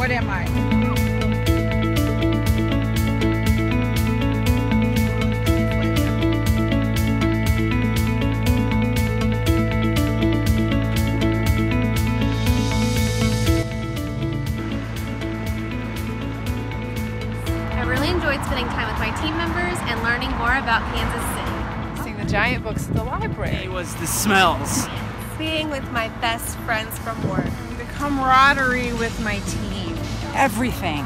What am I? I really enjoyed spending time with my team members and learning more about Kansas City. Seeing the giant books at the library. It was the smells. Being with my best friends from work. Camaraderie with my team. Everything.